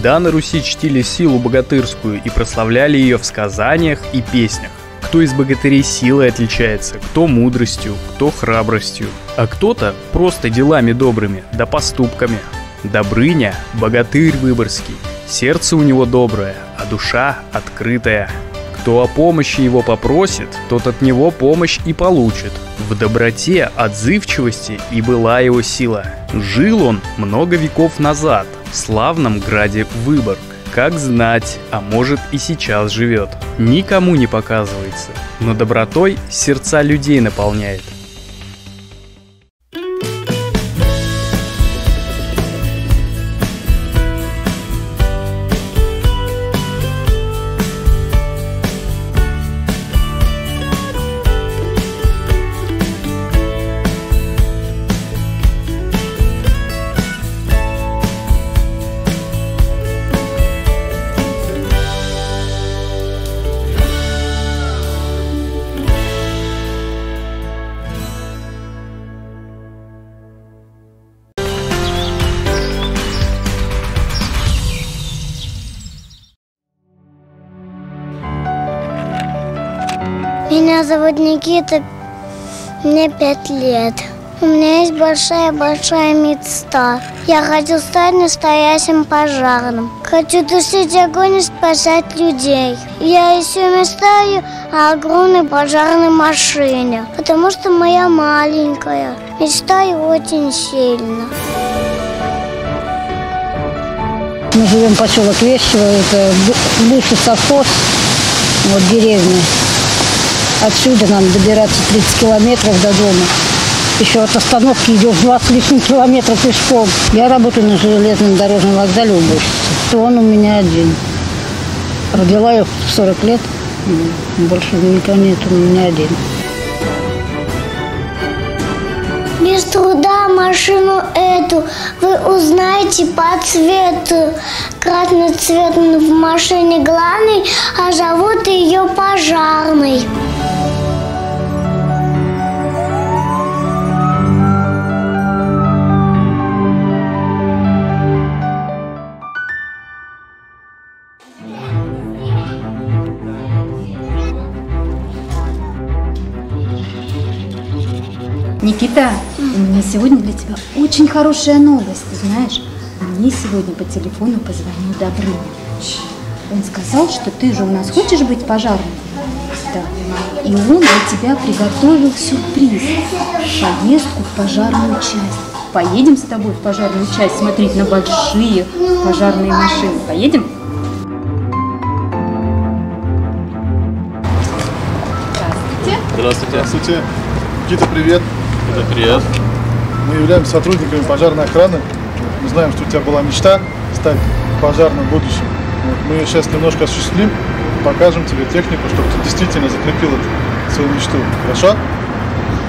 Всегда на Руси чтили силу богатырскую и прославляли ее в сказаниях и песнях. Кто из богатырей силой отличается, кто мудростью, кто храбростью, а кто-то просто делами добрыми, да поступками. Добрыня – богатырь выборский, сердце у него доброе, а душа открытая. Кто о помощи его попросит, тот от него помощь и получит. В доброте, отзывчивости и была его сила. Жил он много веков назад славном граде Выборг. Как знать, а может и сейчас живет. Никому не показывается, но добротой сердца людей наполняет. Меня зовут Никита, мне пять лет. У меня есть большая-большая мечта. Я хочу стать настоящим пожарным. Хочу тушить огонь и спасать людей. Я еще мечтаю о огромной пожарной машине, потому что моя маленькая. Мечтаю очень сильно. Мы живем в поселок Вещево, это бывший совхоз, вот деревня. Отсюда нам добираться 30 километров до дома. Еще от остановки идешь 20 лишних километров пешком. Я работаю на железном дорожном вокзале уборщицей. Он у меня один. Родила я в 40 лет. Больше никого нет, у меня один. Без труда машину эту вы узнаете по цвету. Красный цвет в машине главный, а зовут ее пожарный. Никита, у меня сегодня для тебя очень хорошая новость, ты знаешь? Мне сегодня по телефону позвонил Добрыня. Он сказал, что ты же у нас хочешь быть пожарным. Да. И он для тебя приготовил сюрприз. Поездку в пожарную часть. Поедем с тобой в пожарную часть смотреть на большие пожарные машины. Поедем? Здравствуйте. Здравствуйте. Никита, привет. Да, привет. Мы являемся сотрудниками пожарной охраны. Мы знаем, что у тебя была мечта стать пожарным в будущем. Вот мы ее сейчас немножко осуществим, покажем тебе технику, чтобы ты действительно закрепил эту свою мечту. Хорошо?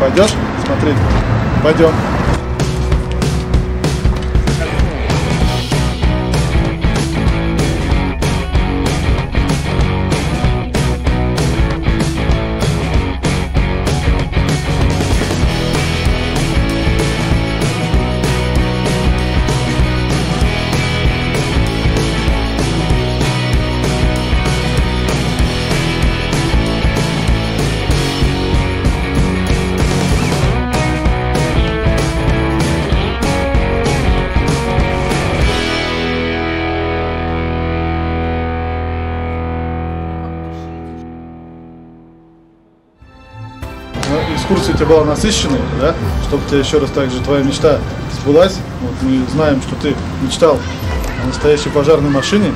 Пойдешь смотреть? Пойдем. Экскурсия у тебя была насыщенной, да? Чтобы у тебя еще раз также твоя мечта сбылась. Вот мы знаем, что ты мечтал о настоящей пожарной машине.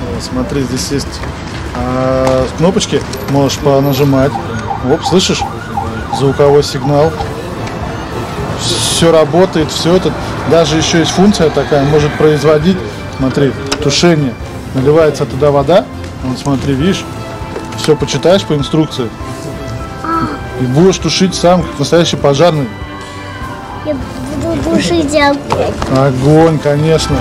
Вот, смотри, здесь есть а, кнопочки, можешь понажимать. Оп, слышишь? Звуковой сигнал. Все работает, все это. Даже еще есть функция такая, может производить, смотри, тушение. Наливается туда вода, вот смотри, видишь, все почитаешь по инструкции. И будешь тушить сам, как настоящий пожарный. Я буду душить опять. Огонь, конечно.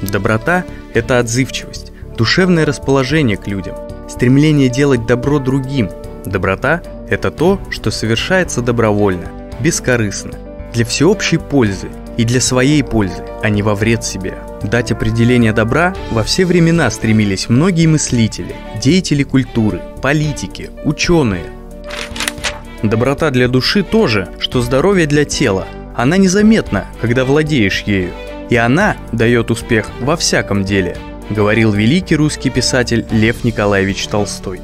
Доброта – это отзывчивость, душевное расположение к людям, стремление делать добро другим. Доброта – это то, что совершается добровольно, бескорыстно, для всеобщей пользы и для своей пользы, а не во вред себе. Дать определение добра во все времена стремились многие мыслители, деятели культуры, политики, ученые. Доброта для души тоже, что здоровье для тела. Она незаметна, когда владеешь ею. И она дает успех во всяком деле, говорил великий русский писатель Лев Николаевич Толстой.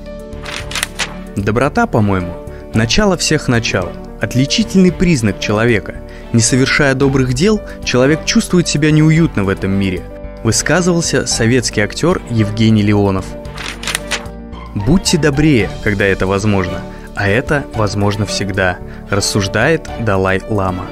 Доброта, по-моему, начало всех начал, отличительный признак человека. Не совершая добрых дел, человек чувствует себя неуютно в этом мире, высказывался советский актер Евгений Леонов. Будьте добрее, когда это возможно, а это возможно всегда, рассуждает Далай-Лама.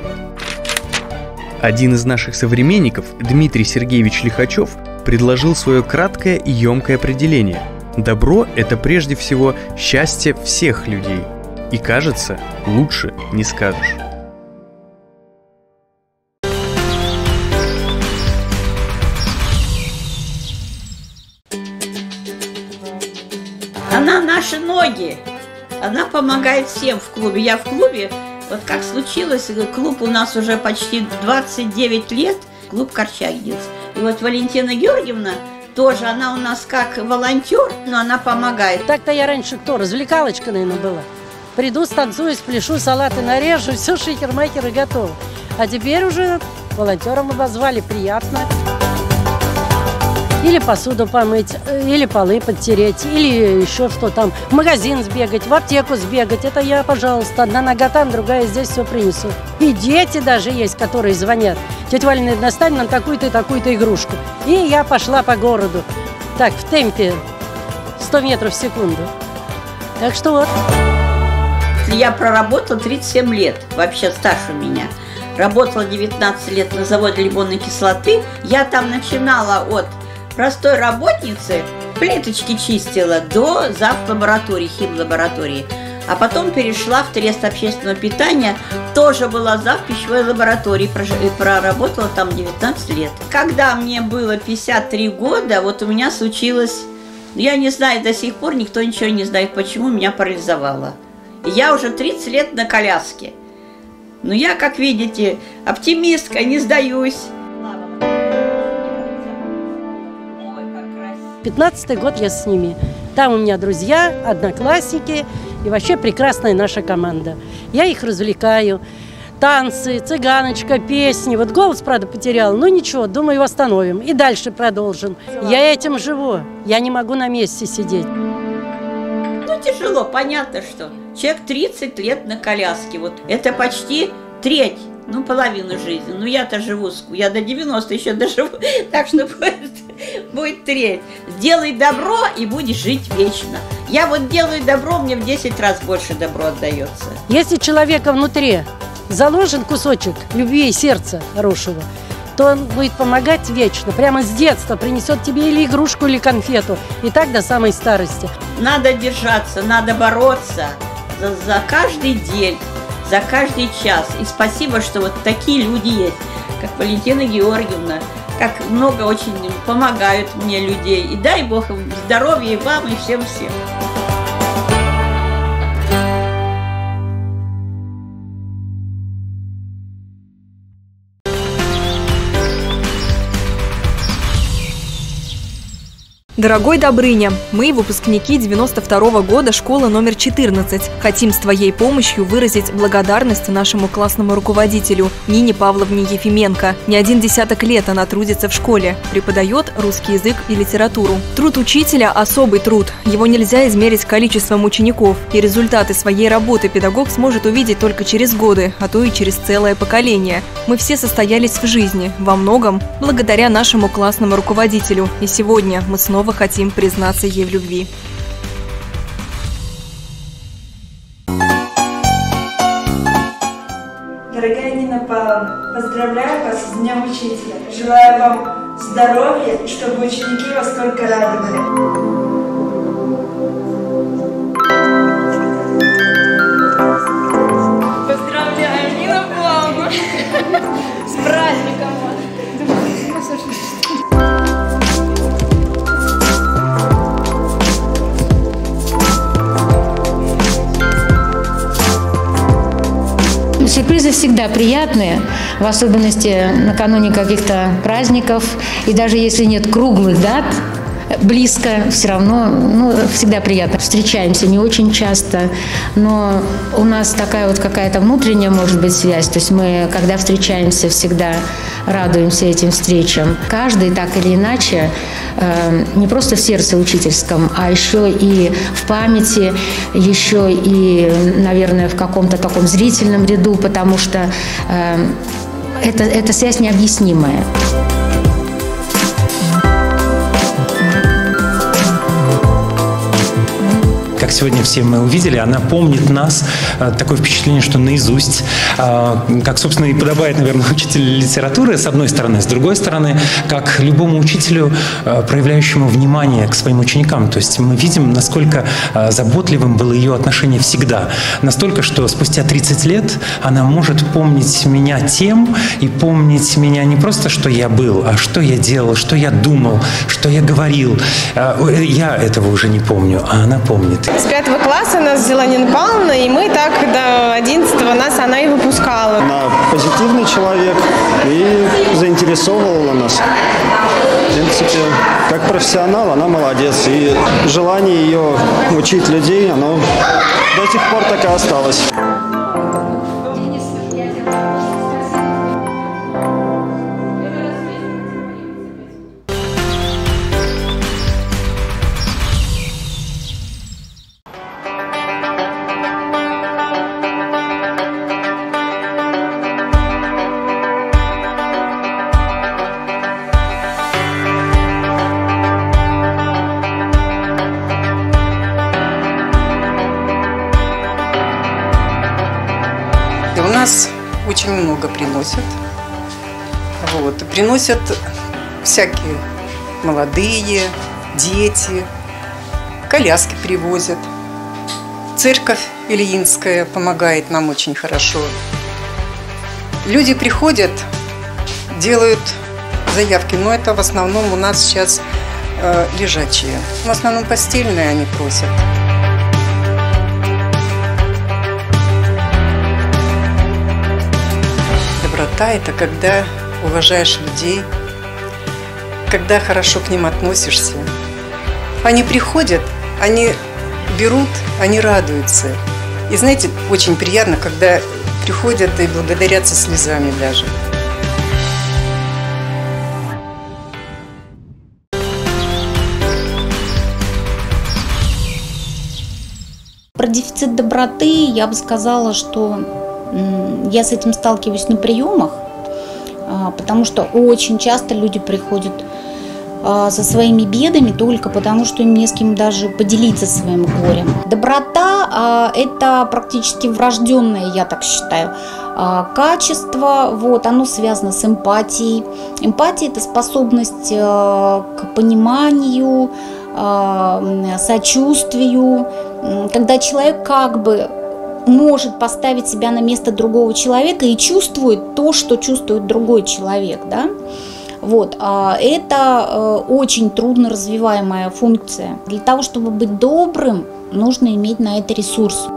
Один из наших современников, Дмитрий Сергеевич Лихачев, предложил свое краткое и емкое определение. Добро – это прежде всего счастье всех людей. И кажется, лучше не скажешь. Она наши ноги. Она помогает всем в клубе. Я в клубе, вот как случилось, клуб у нас уже почти 29 лет, клуб Корчагинец. И вот Валентина Георгиевна тоже, она у нас как волонтер, но она помогает. Так-то я раньше кто, развлекалочка, наверное, была. Приду, станцую, спляшу, салаты нарежу, все шейкер-майкер и готово. А теперь уже волонтером обозвали, приятно. Или посуду помыть, э, или полы подтереть, или еще что там. В магазин сбегать, в аптеку сбегать. Это я, пожалуйста, одна нога там, другая здесь все принесу. И дети даже есть, которые звонят. Тетя Валя, достань нам такую-то и такую-то игрушку. И я пошла по городу. Так, в темпе 100 метров в секунду. Так что вот. Я проработала 37 лет, вообще стаж у меня. Работала 19 лет на заводе лимонной кислоты. Я там начинала от простой работницы, плиточки чистила, до зав. лаборатории, хим-лаборатории. А потом перешла в трест общественного питания, тоже была зав. пищевой лаборатории, проработала там 19 лет. Когда мне было 53 года, вот у меня случилось, я не знаю, до сих пор никто ничего не знает, почему меня парализовало. Я уже 30 лет на коляске. Но я, как видите, оптимистка, не сдаюсь. 15 год я с ними. Там у меня друзья, одноклассники и вообще прекрасная наша команда. Я их развлекаю. Танцы, цыганочка, песни. Вот голос, правда, потерял. Но ничего, думаю, восстановим. И дальше продолжим. Я этим живу. Я не могу на месте сидеть. Ну, тяжело, понятно, что. Человек 30 лет на коляске. Вот это почти треть ну, половину жизни. Ну, я-то живу, я до 90 еще доживу, так что будет, будет треть. Делай добро и будешь жить вечно. Я вот делаю добро, мне в 10 раз больше добро отдается. Если человека внутри заложен кусочек любви и сердца хорошего, то он будет помогать вечно. Прямо с детства принесет тебе или игрушку, или конфету. И так до самой старости. Надо держаться, надо бороться за, за каждый день за каждый час. И спасибо, что вот такие люди есть, как Валентина Георгиевна, как много очень помогают мне людей. И дай Бог здоровья и вам, и всем-всем. Дорогой Добрыня, мы, выпускники 92 -го года школы номер 14, хотим с твоей помощью выразить благодарность нашему классному руководителю Нине Павловне Ефименко. Не один десяток лет она трудится в школе, преподает русский язык и литературу. Труд учителя – особый труд. Его нельзя измерить количеством учеников, и результаты своей работы педагог сможет увидеть только через годы, а то и через целое поколение. Мы все состоялись в жизни, во многом благодаря нашему классному руководителю, и сегодня мы снова снова хотим признаться ей в любви. Дорогая Нина Павловна, поздравляю вас с Днем Учителя. Желаю вам здоровья чтобы ученики вас только радовали. Сюрпризы всегда приятные, в особенности накануне каких-то праздников. И даже если нет круглых дат, близко, все равно, ну, всегда приятно. Встречаемся не очень часто, но у нас такая вот какая-то внутренняя, может быть, связь. То есть мы, когда встречаемся, всегда радуемся этим встречам. Каждый так или иначе, э, не просто в сердце учительском, а еще и в памяти, еще и, наверное, в каком-то таком зрительном ряду, потому что э, это, эта связь необъяснимая. Как сегодня все мы увидели, она помнит нас. Э, такое впечатление, что наизусть. Э, как, собственно, и подобает, наверное, учителю литературы, с одной стороны. С другой стороны, как любому учителю, э, проявляющему внимание к своим ученикам. То есть мы видим, насколько заботливым было ее отношение всегда. Настолько, что спустя 30 лет она может помнить меня тем и помнить меня не просто, что я был, а что я делал, что я думал, что я говорил. Я этого уже не помню, а она помнит. С пятого класса нас взяла Нина Павловна, и мы так до одиннадцатого нас она и выпускала. Она позитивный человек и заинтересовывала нас. В принципе, как профессионал она молодец. И желание ее учить людей, оно до сих пор так и осталось. Приносят. Вот. Приносят всякие молодые, дети, коляски привозят. Церковь Ильинская помогает нам очень хорошо. Люди приходят, делают заявки, но это в основном у нас сейчас э, лежачие. В основном постельные они просят. Доброта – это когда уважаешь людей, когда хорошо к ним относишься. Они приходят, они берут, они радуются. И знаете, очень приятно, когда приходят и благодарят со слезами даже. Про дефицит доброты я бы сказала, что я с этим сталкиваюсь на приемах, а, потому что очень часто люди приходят а, со своими бедами только потому, что им не с кем даже поделиться своим горем. Доброта а, – это практически врожденное, я так считаю, качество, вот, оно связано с эмпатией. Эмпатия – это способность к пониманию, сочувствию, когда человек как бы может поставить себя на место другого человека и чувствует то, что чувствует другой человек, да. Вот, а это э, очень трудно развиваемая функция. Для того, чтобы быть добрым, нужно иметь на это ресурс.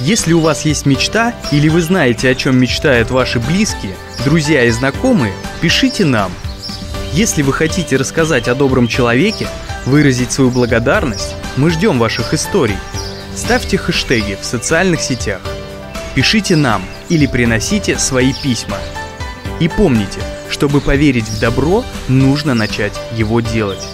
Если у вас есть мечта или вы знаете, о чем мечтают ваши близкие, друзья и знакомые, пишите нам. Если вы хотите рассказать о добром человеке, выразить свою благодарность, мы ждем ваших историй. Ставьте хэштеги в социальных сетях. Пишите нам или приносите свои письма. И помните, чтобы поверить в добро, нужно начать его делать.